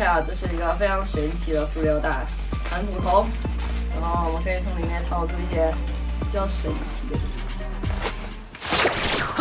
OK 啊，这是一个非常神奇的塑料袋，很普通，然后我们可以从里面掏出一些比较神奇的东西。啊？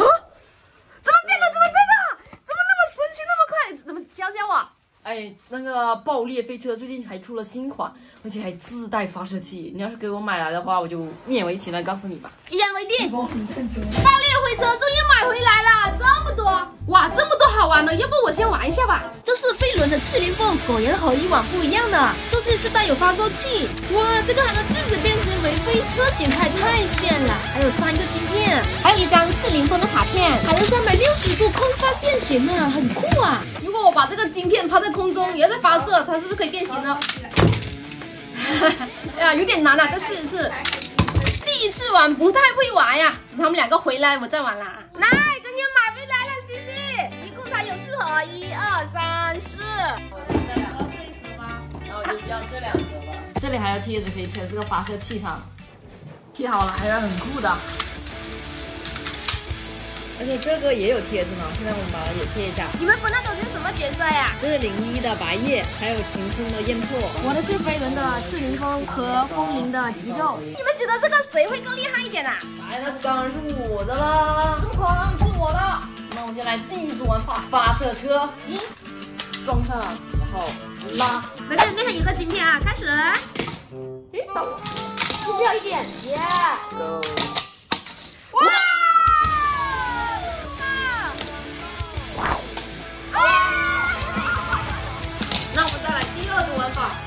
怎么变的？怎么变的？怎么那么神奇，那么快？怎么教教我？哎，那个爆裂飞车最近还出了新款，而且还自带发射器。你要是给我买来的话，我就一言为其难告诉你吧。一言为定。爆裂飞车终于买回来了，这么多，哇，这么多好玩的，要不我先玩一下吧。这是飞轮的赤灵凤，果然和以往不一样的，这次是带有发射器。哇，这个还能自己变形为飞车形态，太炫了。还有三个晶片，还有一张赤灵凤的卡片，还能三百六十度空翻变形呢，很酷啊。如果我把这个晶片抛在空中，也在发射，它是不是可以变形呢？哎呀，有点难啊，再试一次。第一次玩不太会玩呀，等他们两个回来我再玩啦。来，要这两个吧。这里还有贴纸可以贴这个发射器上，贴好了还是很酷的。而且这个也有贴纸呢，现在我们把它也贴一下。你们分那都是什么角色呀？这是零一的白夜，还有晴空的焰破。我的是飞轮的赤灵风和风铃的极昼。你们觉得这个谁会更厉害一点啊？哎，那当然是我的啦！这么是我的？那我们先来第一组玩法，发射车。行，装上，然后拉。一点，耶！Go。哇！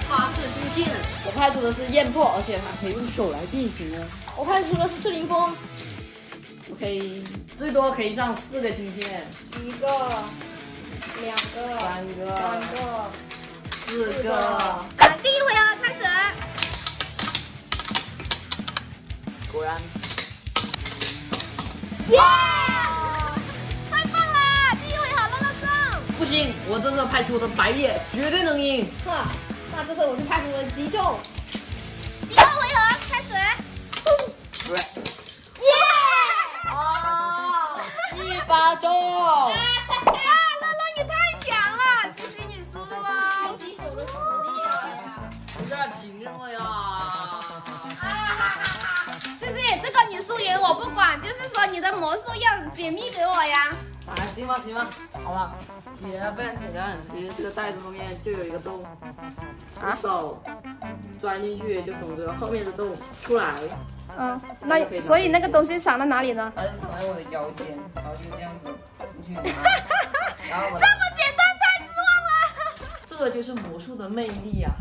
发射晶片，我派出的是焰破，而且还可以用手来变形哦。我派出的是赤灵风，OK，最多可以上四个金片，一个、两个、三个、三个、四个。果然，耶！太棒啦，第一回合乐乐胜。不行，我这次派出我的白夜绝对能赢。哈。那这次我就派出我的急救。第二回合开始。耶！哦，一发中。你素颜我不管，就是说你的魔术要解密给我呀。啊，行吧行吧，好吧，解非常简单，其实这个袋子后面就有一个洞，手钻进去就从这个后面的洞出来。嗯，那所以那个东西藏在哪里呢？它就藏在我的腰间，然后就这样子进去。然后这么简单，太失望了。这就是魔术的魅力啊！